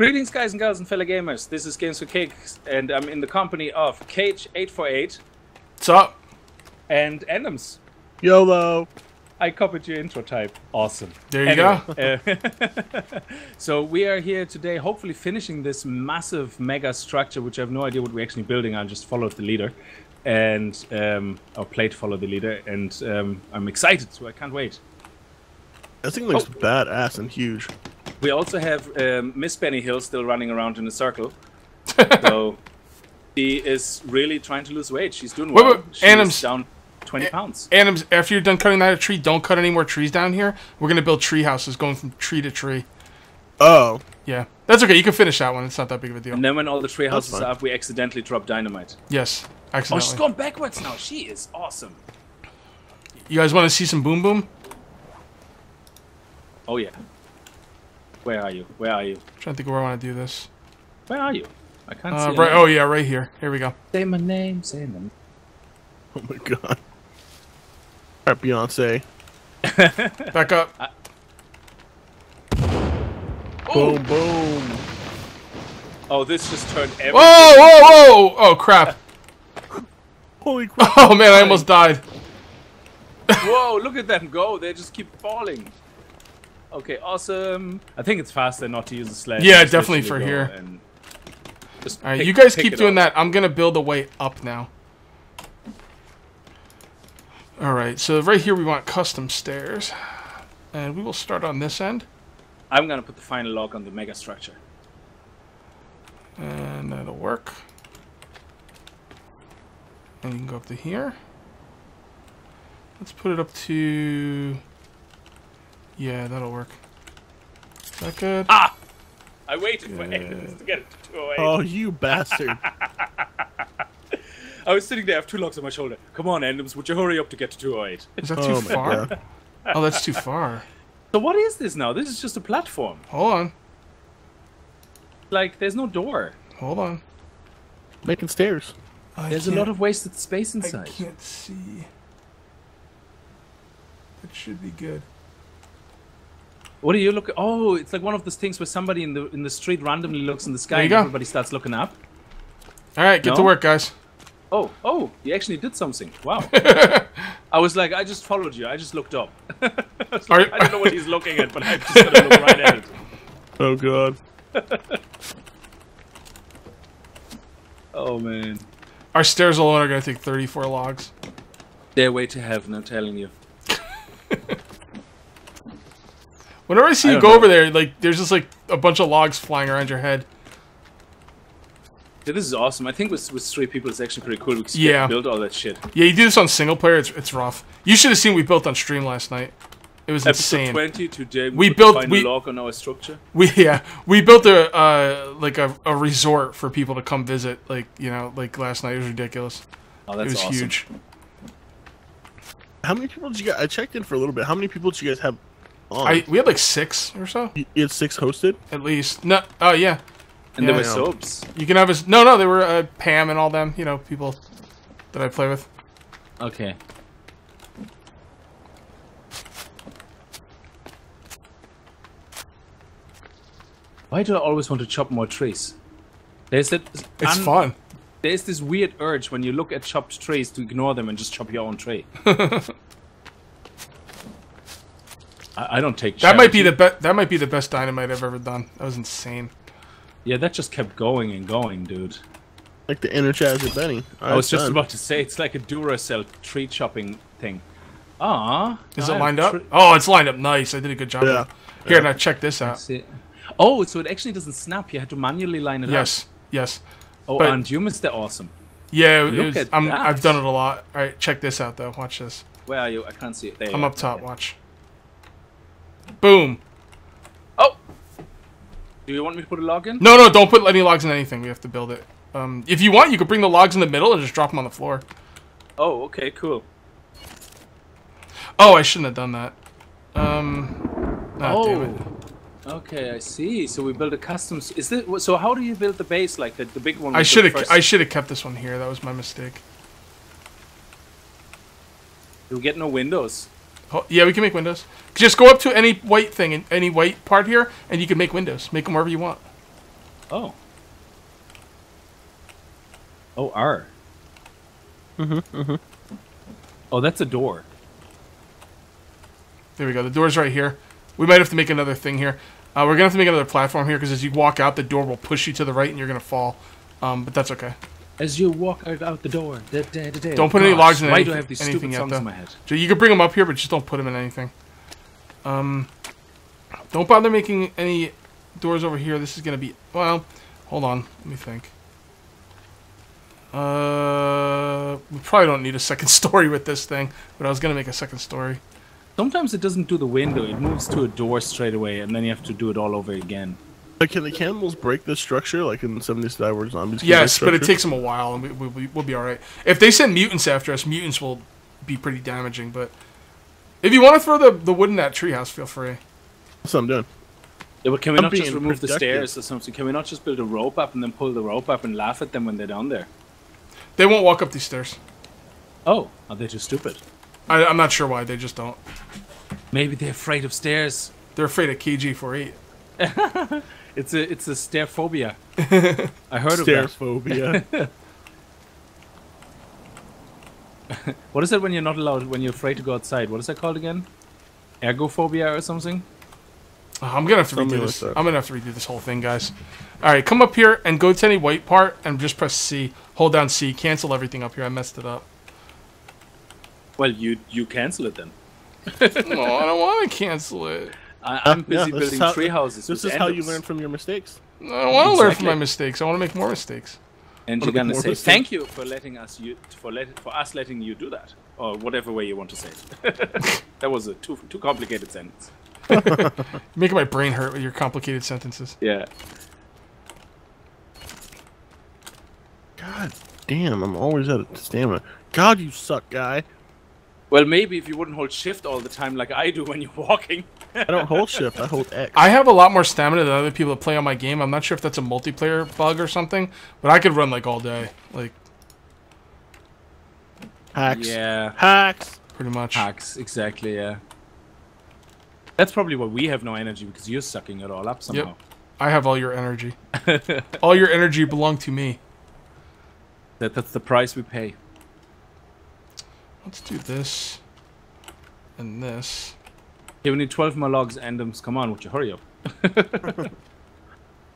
Greetings, guys and girls and fellow gamers. This is Games for Kicks, and I'm in the company of Kage848 What's up? and Endems. YOLO. I copied your intro type. Awesome. There you go. uh, so we are here today, hopefully finishing this massive mega structure, which I have no idea what we're actually building. I just followed the leader, and um, or played follow the leader, and um, I'm excited. So I can't wait. That thing looks Oh. badass and huge. We also have um, Miss Benny Hill still running around in a circle. so she is really trying to lose weight. She's doing well. wait, She's Adams- down 20 pounds. Adams, after you're done cutting that tree, don't cut any more trees down here. We're gonna build tree houses going from tree to tree. Oh, Yeah, that's okay. You can finish that one. It's not that big of a deal. And then when all the tree houses are up, we accidentally drop dynamite. Yes, Accidentally. Oh, accidentally. she's going backwards now. She is awesome. you guys want to see some boom boom? Oh yeah. Where are you? Where are you? trying to think of where I want to do this. Where are you? I can't Uh, see. right. Oh yeah, right here. Here we go. Say my name. Say my name. oh my god. Alright, Beyonce. Back up. Boom, boom. Oh, this just turned everything. Whoa, whoa, whoa! Oh crap! Holy crap. Oh man, I almost died. Whoa, look at them go. They just keep falling. Okay, awesome. I think it's faster not to use the sled. Yeah, definitely for here. just All right, pick- you guys keep doing up. that. I'm gonna build a way up now. All right, so right here we want custom stairs, and we will start on this end, I'm gonna put the final log on the mega structure. and that'll work. And you can go up to here. Let's put it up to. Yeah, that'll work. Is that good? Ah! I waited for Good. Aiden to get it to 208. Oh, you bastard. I was sitting there, I have two logs on my shoulder. Come on, Endems, would you hurry up to get to 208? Is that too Oh my far? god. Oh, that's too far. So what is this now? This is just a platform. Hold on, Like, there's no door. hold on. Making stairs. There's a lot of wasted space inside. I can't see. That should be good. What are you looking? Oh, it's like one of those things where somebody in the in the street randomly looks in the sky and go. everybody starts looking up. All right, get to work, guys. Oh, oh, you actually did something. Wow. I was like, I just followed you. I just looked up. I, was Are- I don't know what he's looking at, but I'm just gonna look right at it. Oh god. Oh man. Our stairs alone are gonna take 34 logs. Their way to heaven, I'm telling you. Whenever I see I you go know. over there, like there's just like a bunch of logs flying around your head. Yeah, this is awesome. I think with with three people, it's actually pretty cool because Yeah. you build all that shit. Yeah, you do this on single player. It's it's rough. You should have seen we built on stream last night. It was Episode insane. 20 today. We put the built- final we- log on our structure. We yeah we built a uh like a, a resort for people to come visit. Like you know like last night it was ridiculous. Oh, that's it was awesome. huge. How many people did you guys? I checked in for a little bit. How many people did you guys have on? I we had like six or so You you had six hosted? at least. No, oh yeah. And there Yeah. were soaps. You can have us. No, no, they were uh, Pam and all them. You know, people that I play with. Okay. Why do I always want to chop more trees? There's that. It's fun. There's this weird urge when you look at chopped trees to ignore them and just chop your own tree. I, I don't take. That might be the best. That might be the best dynamite I've ever done. That was insane. Yeah, that just kept going and going, dude. Like the Energizer Benny. I was just about to say it's like a Duracell tree chopping thing. Ah, Is I it lined up? Oh, it's lined up nice. I did a good job. Yeah. Here, Yeah. now check this out. Oh, so it actually doesn't snap. You had to manually line it up. Yes, yes. Oh, but- and you missed the awesome. Yeah, it Look was, at I'm, i've done it a lot. All right, check this out though. Watch this. Where are you? I can't see it. There I'm are. up top. Watch. Boom. Oh! Do you want me to put a log in? No, no, don't put any logs in anything. We have to build it. Um, if you want, you could bring the logs in the middle and just drop them on the floor. Oh, okay, cool. Oh, I shouldn't have done that. Um. ah. Oh, okay, I see. So we build a custom. Is this so? How do you build the base like the, the big one? I should have. I should have kept this one here. That was my mistake. You get no windows. Oh, yeah, we can make windows. Just go up to any white thing and any white part here, and you can make windows. Make them wherever you want. Oh. Oh, R. Mm-hmm, mm-hmm. Oh, that's a door. There we go. The door's right here. We might have to make another thing here. Uh, we're gonna have to make another platform here because as you walk out, the door will push you to the right, and you're gonna fall. Um, but that's okay. As you walk out, out the door. Da, da, da, da. Don't put any Gosh, logs in Why anything- do I have these anything stupid yet, though. in my head? So you can bring them up here, but just don't put them in anything. Um, don't bother making any doors over here. This is gonna be well. Hold on, let me think. Uh, we probably don't need a second story with this thing, but I was gonna make a second story. Sometimes it doesn't do the window. It moves to a door straight away, and then you have to do it all over again. Like, can the cannibals break this structure like in 7 Days to Die Where Zombies? Yes, but it takes them a while, and we, we, we- we'll be all right. If they send mutants after us, mutants will be pretty damaging. But if you want to throw the the wood in that treehouse, feel free. That's what I'm doing. Yeah, but can we I'm not just being remove the stairs or something? Can we not just build a rope up and then pull the rope up and laugh at them when they're down there? They won't walk up these stairs. Oh, are they just stupid? I, I'm not sure why. They just don't. Maybe they're afraid of stairs. They're afraid of KG48. It's a it's a stair phobia. I heard of Stairs phobia. What is it when you're not allowed when you're afraid to go outside? What is that called again? Ergophobia or something? Oh, I'm gonna have to redo Something like this. that. I'm gonna have to redo this whole thing, guys. All right, come up here and go to any white part and just press C. Hold down C. Cancel everything up here. I messed it up. Well, you you cancel it then. no, I don't want to cancel it. I, I'm busy this is building how- tree houses. This with is how you learn from your mistakes. I don't want to learn from my mistakes. I want to make more mistakes. And Wanna you're gonna say mistakes? thank you for letting us you for let for us letting you do that or whatever way you want to say it. that was a too too complicated sentence. Making my brain hurt with your complicated sentences. Yeah. God damn, I'm always out of stamina. God, you suck, guy. Well, maybe if you wouldn't hold shift all the time like I do when you're walking. I don't hold shift. I hold X. I have a lot more stamina than other people that play on my game. I'm not sure if that's a multiplayer bug or something, but I could run like all day, like Hacks. Yeah. Hacks. pretty much. Hacks, exactly. Yeah. That's probably why we have no energy because you're sucking it all up somehow. Yep. I have all your energy. all your energy belong to me. That that's the price we pay. Let's do this and this. Okay, we need 12 more logs, Endems. Um, come on, would you hurry up?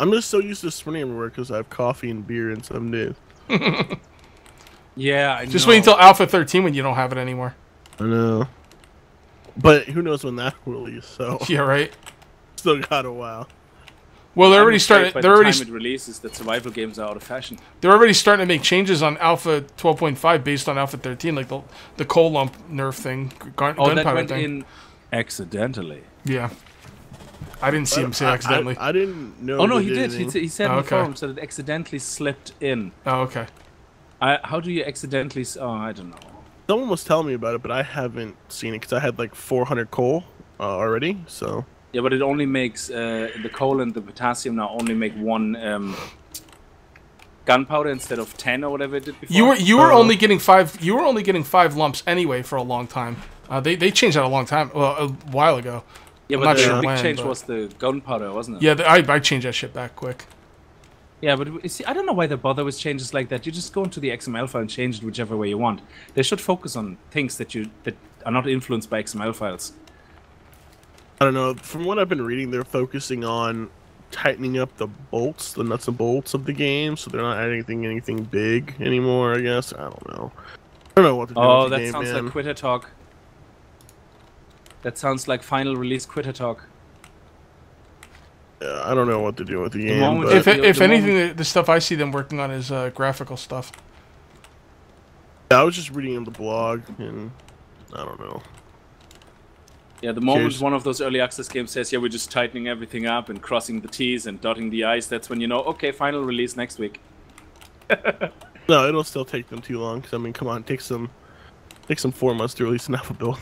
I'm just so used to sprinting everywhere because I have coffee and beer in some days. Yeah, I Just know. wait until Alpha 13 when you don't have it anymore. I know. But who knows when that will release, so Yeah, right. still got a while. Well, they're I'm already starting... By They're the already. time it releases, that survival games are out of fashion. They're already starting to make changes on Alpha 12.5 based on Alpha 13, like the the coal lump nerf thing, gun, Oh, gunpowder thing. in accidentally. Yeah. I didn't see him say I- I- accidentally. I, didn't know. Oh no, they he did. He, anything. he said Oh, in the okay. forums that it accidentally slipped in. oh, okay. I, how do you accidentally? Oh, I don't know. Someone was telling me about it, but I haven't seen it because I had like 400 coal uh, already. So Yeah, but it only makes uh, the coal and the potassium now only make one um, gunpowder instead of ten or whatever it did before. You were you were Uh, only getting five. You were only getting five lumps anyway for a long time. Uh, they they changed that a long time, well, a while ago. yeah, I'm but not the sure big when, change but- was the gunpowder, wasn't it? Yeah, the, I I changed that shit back quick. Yeah, but you see, I don't know why they bother with changes like that. You just go into the XML file and change it whichever way you want. They should focus on things that you that are not influenced by XML files. I don't know. From what I've been reading, they're focusing on tightening up the bolts, the nuts and bolts of the game, so they're not adding anything anything big anymore. I guess I don't know. I don't know what to do Oh, with the that game, sounds man. like quitter talk. That sounds like final release quitter talk. Yeah, I don't know what to do with the game. but If if the anything, moment- the, the stuff I see them working on is uh, graphical stuff. Yeah, I was just reading on the blog, and I don't know. Yeah, the moment Cheers. one of those early access games says, "Yeah, we're just tightening everything up and crossing the T's and dotting the I's," that's when you know, okay, final release next week. No, it'll still take them too long. Cause I mean, come on, take some, take some four months to release an alpha build.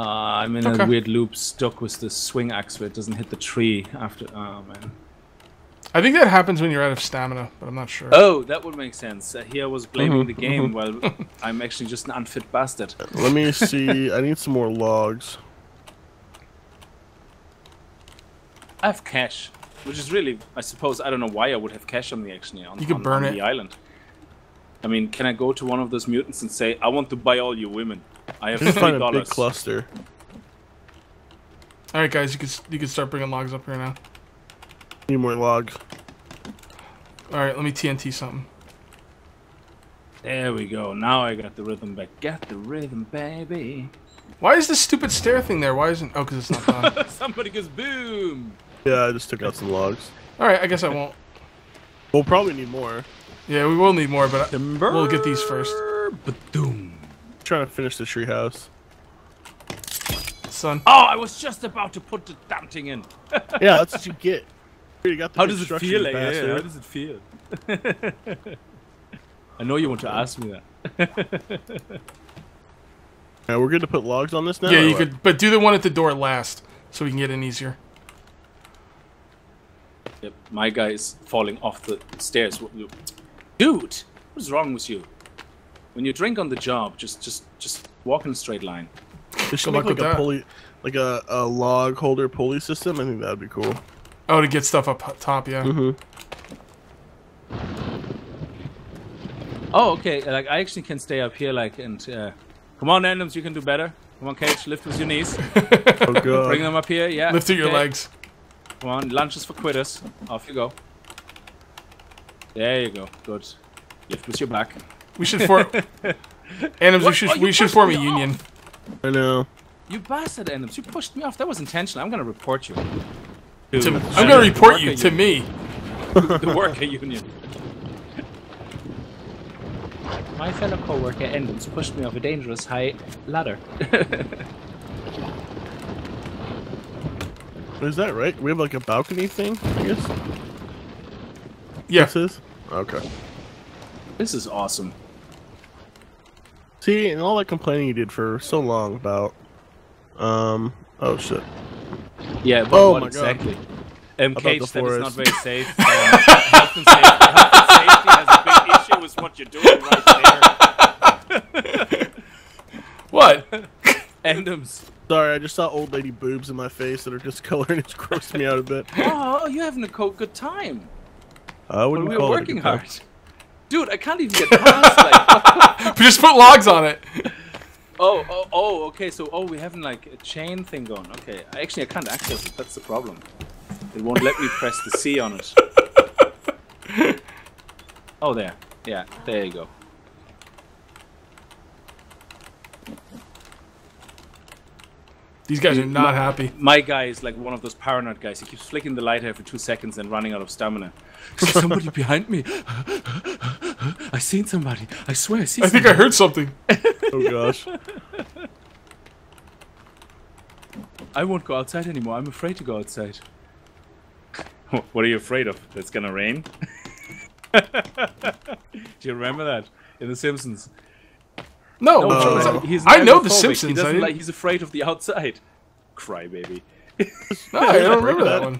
Uh, I'm in Okay. a weird loop stuck with the swing axe where it doesn't hit the tree after. Oh man. I think that happens when you're out of stamina, but I'm not sure. Oh, that would make sense. Uh, here I was blaming Mhm, the game while I'm actually just an unfit bastard. Let me see. I need some more logs. I have cash. Which is really, I suppose, I don't know why I would have cash on me actually on, You could on, burn on it. the island. I mean, can I go to one of those mutants and say, I want to buy all your women? I have Just three find a big dollars. cluster. All right, guys, you can you can start bringing logs up here now. Need more logs. All right, let me TNT something. There we go. Now I got the rhythm back. Got the rhythm, baby. Why is this stupid stair thing there? Why isn't? Oh, because it's not done. Somebody goes boom. Yeah, I just took out some logs. All right, I guess I won't. We'll probably need more. Yeah, we will need more, but I- we'll get these first. Ba-doom. Trying to finish the treehouse. Son, Oh, I was just about to put the damn thing in. Yeah, that's what you get. You got the How does it feel? Like, yeah, how does it feel? I know you want to ask me that. Yeah, we're good to put logs on this now. yeah, you what? could, but do the one at the door last, so we can get in easier. Yep, my guy is falling off the stairs. Dude, what's wrong with you? When you drink on the job, just just just walk in a straight line. They should Good make like a that. pulley, like a, a log holder pulley system. I think that would be cool. Oh, to get stuff up top, yeah. Mm-hmm. Oh, okay. Like I actually can stay up here, like and uh, come on, Adams, you can do better. Come on, Kage, lift with your knees. Oh god. Bring them up here. Yeah. Lift through your legs. Come on, lunches for quitters. Off you go. There you go. Good. Lift with your back. We should form. Adams, oh, we should Oh, we should form a me off. union. I know. You bastard, Adams. You pushed me off. That was intentional. I'm gonna report you. To, To- I'm gonna the report you to me. the worker union. My fellow co-worker Endems pushed me off a dangerous high ladder. Is that right? We have like a balcony thing, I guess. Yeah. This is? Okay. this is awesome. See, and all that complaining you did for so long about, um, oh shit. Yeah, but Oh what my God. exactly? Um, About Kage, the that is not very safe. Um, health, and safety. health and safety has a big issue with what you're doing right there. What? Endems. Sorry, I just saw old lady boobs in my face that are discolored and it's grossed me out a bit. Oh, you're having a co- good time. I wouldn't we're call working it a good time. Dude, I can't even get past like. We just put logs on it. Oh, oh, oh, okay. So, oh, we haven't like a chain thing going. Okay, I- actually, I can't access it. That's the problem. It won't let me press the C on it. Oh, there. Yeah, there you go. These guys are not happy. My guy is like one of those paranoid guys. He keeps flicking the light every two seconds and running out of stamina. There's somebody behind me. I seen somebody. I swear I see. I think I heard something. Oh gosh. I won't go outside anymore. I'm afraid to go outside. what are you afraid of? That it's gonna rain? Do you remember that in The Simpsons? No, No, what's Oh. he's- with that? he's I know agoraphobic. The He Simpsons. I doesn't like. He's afraid of the outside. Crybaby. no, I don't remember that one.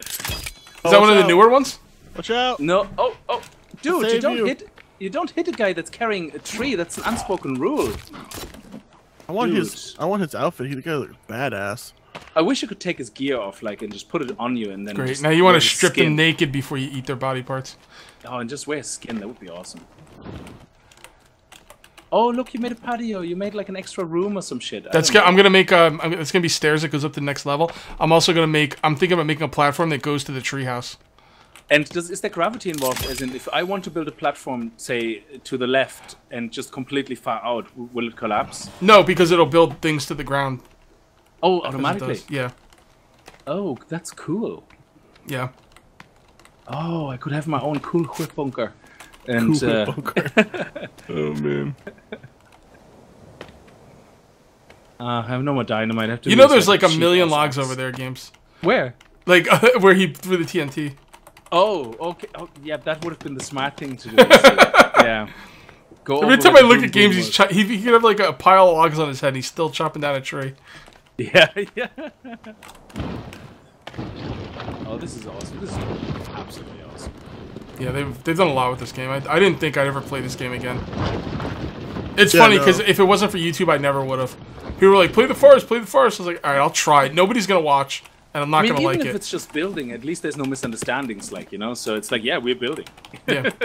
Is Oh, that one of the newer ones? Watch out! No. Oh, oh, dude! You don't you. hit. You don't hit a guy that's carrying a tree. That's an unspoken rule. I want his. I want his outfit. He the guy looks badass. I wish you could take his gear off, like, and just put it on you, and then. Great. just Now you want to his strip them naked before you eat their body parts. Oh, and just wear his skin. That would be awesome. Oh, look! You made a patio. You made like an extra room or some shit. I That's don't go- I'm gonna make. Um, it's gonna be stairs that goes up to the next level. I'm also gonna make. I'm thinking about making a platform that goes to the treehouse. And does, is there gravity involved? As in, if I want to build a platform, say to the left, and just completely far out, will it collapse? No, because it'll build things to the ground. Oh, automatically. Yeah. Oh, that's cool. Yeah. Oh, I could have my own cool whip bunker. And uh, oh man. uh, I have no more dynamite. I have to You know, there's like a million logs axe. over there, games. Where? Like where he threw the TNT. Oh, okay. Oh, yeah, that would have been the smart thing to do. you yeah. Go Every time I look at games, he's was. he, he could have like a pile of logs on his head. and He's still chopping down a tree. Yeah, yeah. oh, this is awesome. This is absolutely awesome. Yeah, they've they've done a lot with this game. I, I didn't think I'd ever play this game again. It's Yeah, funny no. because if it wasn't for YouTube, I never would have. People were like, "Play the forest, play the forest." I was like, "All right, I'll try." it. Nobody's gonna watch. and I'm not I mean, gonna even like if it. it's just building, at least there's no misunderstandings, like you know. So it's like, yeah, we're building. Yeah,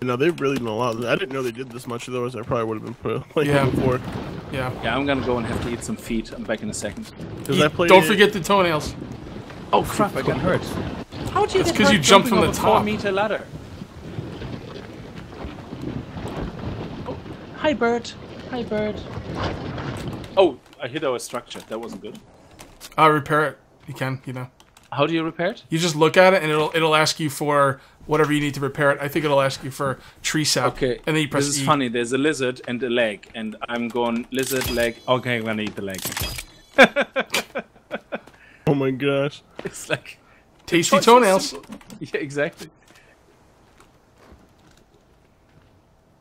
You know, they've really done a lot. I didn't know they did this much, otherwise I probably would have been playing Yeah. it before. yeah. Yeah, I'm gonna go and have to eat some feet. I'm back in a second. Eat- I played don't it- forget the toenails. Oh crap! I got hurt. How'd you That's get 'cause hurt you jumped jumping from the off a four top. meter ladder? Oh, hi, bird. Hi, bird. Oh, I hit our structure. That wasn't good. Uh, repair it. You can, you know. How do you repair it? You just look at it and it'll it'll ask you for whatever you need to repair it. I think it'll ask you for tree sap. Okay. And then you press This is E. funny. There's a lizard and a leg, and I'm going lizard leg. Okay, I'm gonna eat the leg. Oh my gosh. It's like Tasty toenails. Yeah, exactly.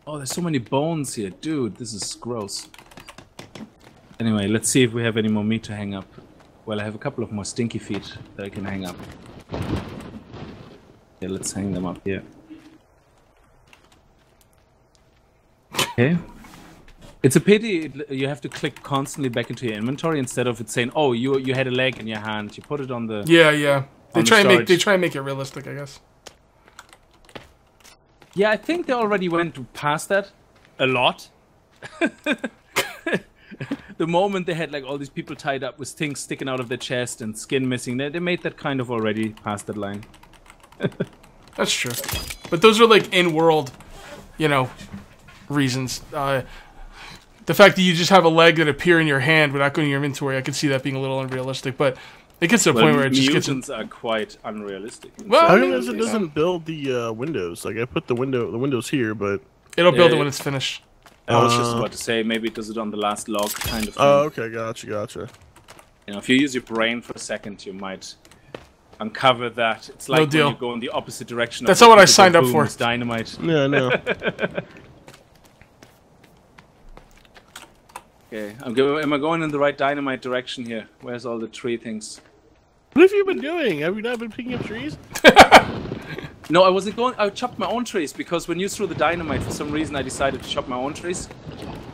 Oh, there's so many bones here, dude. This is gross. Anyway, let's see if we have any more meat to hang up. Well, I have a couple of more stinky feet that I can hang up. Yeah, let's hang them up here. Okay. It's a pity it, you have to click constantly back into your inventory instead of it saying, "Oh, you you had a leg in your hand. You put it on the." Yeah, yeah. They On the try and make they try and make it realistic, I guess. Yeah, I think they already went past that a lot. the moment they had like all these people tied up with things sticking out of their chest and skin missing, they, they made that kind of already past that line. That's true. But those are like in-world, you know, reasons. Uh, the fact that you just have a leg that appear in your hand without going to your inventory, I could see that being a little unrealistic. But it gets to a Well, point where it just gets. mutants are quite unrealistic. Well, How I come mean, it doesn't build the uh, windows? Like I put the window, the windows here, but It'll build it when it's finished. I was just Uh, about to say maybe it does it on the last log kind of thing. oh, okay, gotcha, gotcha. You know, if you use your brain for a second, you might uncover that. It's like deal. when you go in the opposite direction. That's the not what I signed up for. with Dynamite. Yeah, no. Okay, I'm am I going in the right dynamite direction here? Where's all the tree things? What have you been doing? Have you not been picking up trees? No, I wasn't going. I chopped my own trees because when you threw the dynamite, for some reason, I decided to chop my own trees.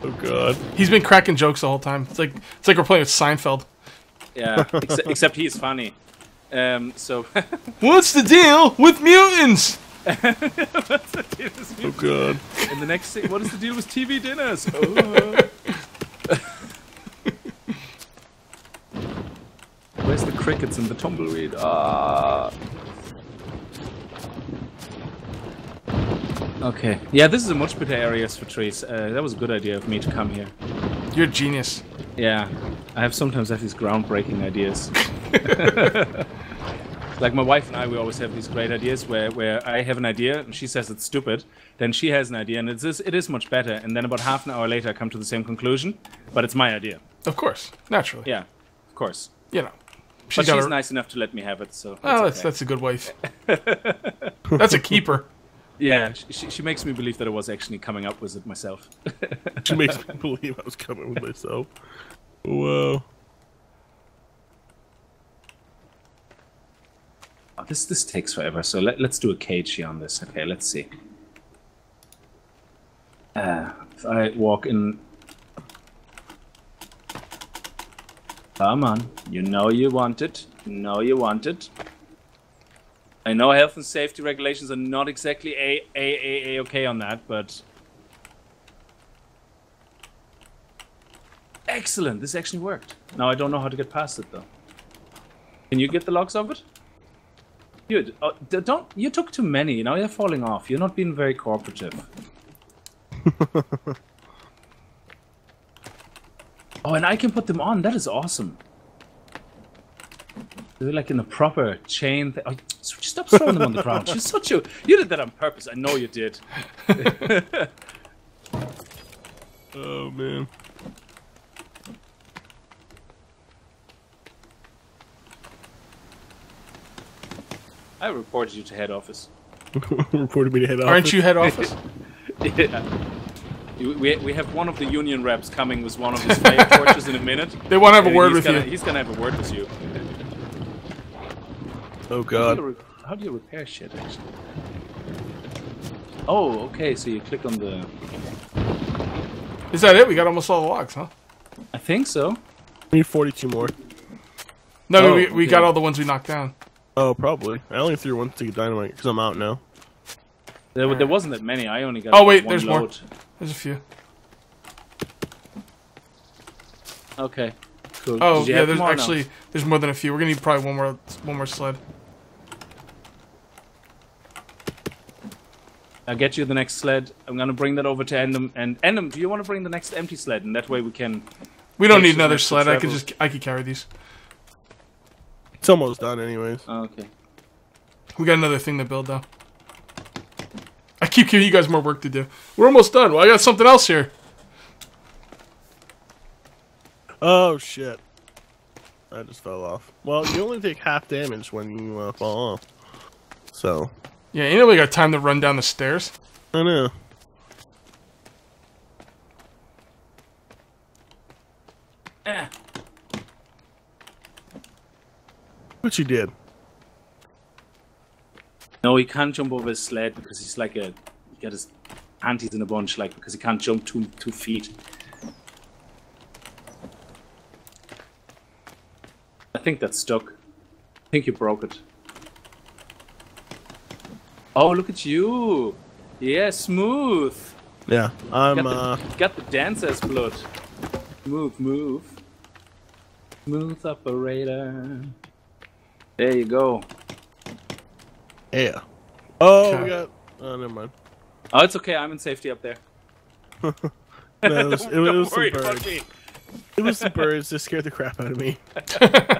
Oh god. He's been cracking jokes the whole time. It's like it's like we're playing with Seinfeld. Yeah, except, except he's funny. Um, so What's the deal with mutants? Oh god. and the next thing, what is the deal with TV dinners? Oh. Where's the crickets and the tumbleweed? Ah. Okay. Yeah, this is a much better area for trees. Uh, that was a good idea of me to come here. You're a genius. Yeah, I have sometimes have these groundbreaking ideas. like my wife and I, we always have these great ideas where, where I have an idea and she says it's stupid. Then she has an idea and it is it is much better. And then about half an hour later, I come to the same conclusion, but it's my idea. Of course, naturally. Yeah, of course. You know. But She's got she's a, nice enough to let me have it, so. Oh, that's okay. that's a good wife. that's a keeper. Yeah, she- she, she makes me believe that I was actually coming up with it myself. She makes me believe I was coming with myself. Whoa. Oh, this this takes forever, so let, let's do a cage here on this. Okay, let's see. Uh, if I walk in... Come on, you know you want it. You know you want it. I know health and safety regulations are not exactly a a a, a okay on that, but excellent. This actually worked. Now I don't know how to get past it though. Can you get the logs of it? Dude, uh, don't you took too many. Now you're falling off. You're not being very cooperative. oh, and I can put them on. That is awesome. They're like in the proper chain. Th- oh, stop throwing them on the ground. You're such a. You did that on purpose. I know you did. Oh man. I reported you to head office. Reported me to head office. Aren't you head office? Yeah. You- We, we have one of the union reps coming with one of his fire torches in a minute. They want to have a word with gonna, you. He's gonna have a word with you. Oh How do, god. you how do you repair shit, actually? Oh, okay, so you click on the... Is that it? We got almost all the logs, huh? I think so. We need 42 more. No, Oh, we, we got all the ones we knocked down. Oh, probably. I only threw one stick of dynamite because I'm out now. There, there wasn't that many. I only got. Oh, wait, one there's more. There's a few. Okay. Cool. Oh, yeah, there's more now? actually there's more than a few. We're gonna need probably one more one more sled. I'll get you the next sled. I'm gonna bring that over to Endem. And Endem, do you want to bring the next empty sled? And that way we can. We don't need another sled. I can just I can carry these. It's almost done, anyways. Oh, okay. We got another thing to build though. I keep giving you guys more work to do. We're almost done. Well, I got something else here. Oh shit! I just fell off. Well, you only take half damage when you uh, fall off. So Yeah, ain't nobody got time to run down the stairs. I know. Eh. What you did? No, he can't jump over his sled because he's like a. He got his panties in a bunch, like because he can't jump two two feet. I think that's stuck. I think you broke it. Oh, look at you! Yeah, smooth. Yeah, I'm. Got the, uh got the dancer's blood. Move, move. Smooth operator. There you go. Yeah. Oh, Okay. we got. Oh, never mind. Oh, it's okay. I'm in safety up there. No, it was, it Don't was some worry about birds. It was some birds that scared the crap out of me.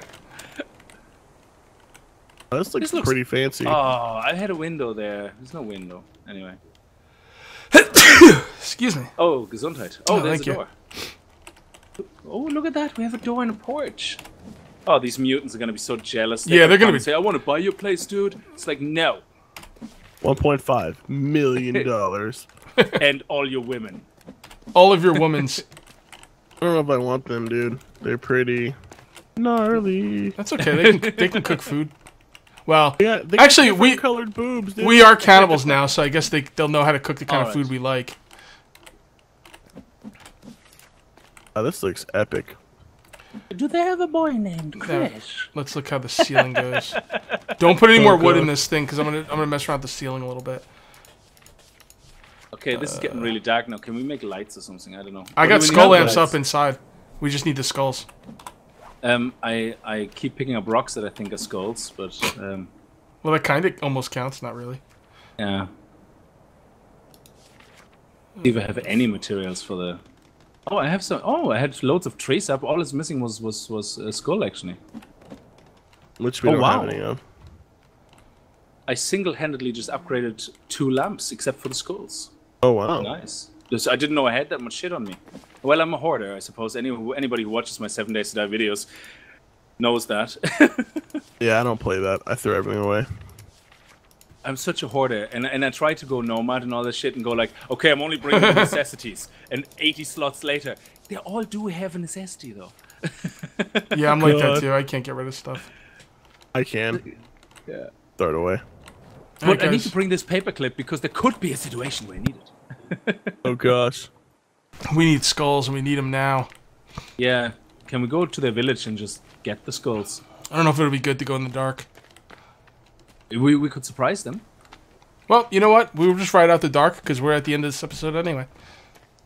Oh, this looks This looks- pretty fancy. Oh, I had a window there. There's no window. Anyway. Excuse me. Oh, Gesundheit. Oh, Oh, there's thank a you. door. Oh, look at that. We have a door and a porch. Oh, these mutants are gonna be so jealous. Yeah, they're gonna be- say, "I want to buy your place, dude." It's like no, 1.5 million dollars. and all your women. All of your women's. I don't know if I want them, dude. They're pretty gnarly. That's okay. They can they can cook food. Well, Yeah, they Actually, we- colored boobs. Dude. we are cannibals now, so I guess they they'll know how to cook the kind of Alright. food we like. Oh, this looks epic. Do they have a boy named No. Chris? Let's look how the ceiling goes. Don't put any more wood God. in this thing because I'm gonna I'm gonna mess around with the ceiling a little bit. Okay, this is getting really dark now. Can we make lights or something? I don't know. I Or got skull lamps lights? up inside. We just need the skulls. Um, I I keep picking up rocks that I think are skulls, but um, Well, that kind of almost counts. Not really. yeah. Do if I have any materials for the. Oh, I have some. Oh, I had loads of trees up. All it's missing was was was a skull actually. Which we Oh, don't wow. have any of. I single-handedly just upgraded two lamps, except for the skulls. Oh wow. Nice. Just, I didn't know I had that much shit on me. Well, I'm a hoarder, I suppose. Any, anybody who watches my Seven Days to Die videos knows that. Yeah, I don't play that. I throw everything away. I'm such a hoarder, and, and I try to go nomad and all this shit and go like, okay, I'm only bringing necessities. And 80 slots later, they all do have a necessity though. Yeah, I'm like that too. I can't get rid of stuff. I can Yeah. throw it away. But I need to bring this paperclip because there could be a situation where I need it. Oh gosh. We need skulls and we need them now. Yeah. Can we go to the village and just get the skulls? I don't know if it'll be good to go in the dark. We, we could surprise them. Well, you know what? We will just ride out the dark because we're at the end of this episode anyway.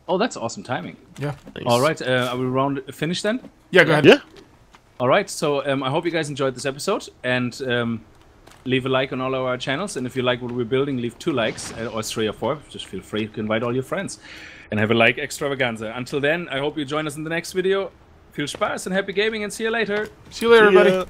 Oh, that's awesome timing. Yeah. Nice. All right, uh, are we round finished then? Yeah, go ahead. Yeah. All right, so um, I hope you guys enjoyed this episode and um, leave a like on all of our channels. And if you like what we're building, leave two likes uh, or three or four. Just feel free to invite all your friends and have a like extravaganza. Until then, I hope you join us in the next video. Viel Spaß and happy gaming, and see you later. See you later, See everybody. ya.